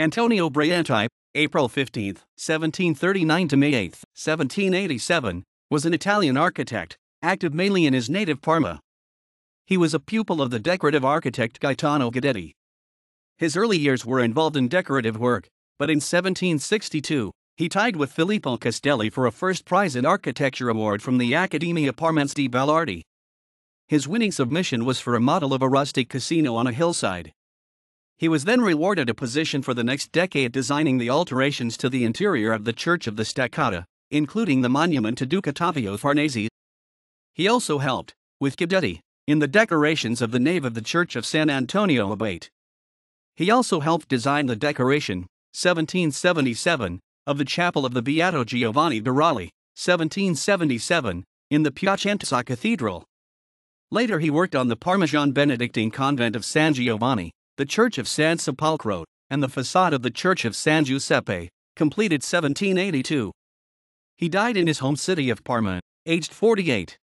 Antonio Brianti, April 15, 1739 to May 8, 1787, was an Italian architect, active mainly in his native Parma. He was a pupil of the decorative architect Gaetano Ghidetti. His early years were involved in decorative work, but in 1762, he tied with Filippo Castelli for a first prize in architecture award from the Accademia Parmense di Belle Arti. His winning submission was for a model of a rustic casino on a hillside. He was then rewarded a position for the next decade designing the alterations to the interior of the Church of the Steccata, including the monument to Duke Ottavio Farnese. He also helped, with Ghidetti, in the decorations of the nave of the Church of San Antonio Abate. He also helped design the decoration, 1777, of the chapel of the Beato Giovanni Buralli, 1777, in the Piacenza Cathedral. Later he worked on the Parmesan Benedictine convent of San Giovanni, the Church of San Sepolcro, and the facade of the Church of San Giuseppe, completed 1782. He died in his home city of Parma, aged 48.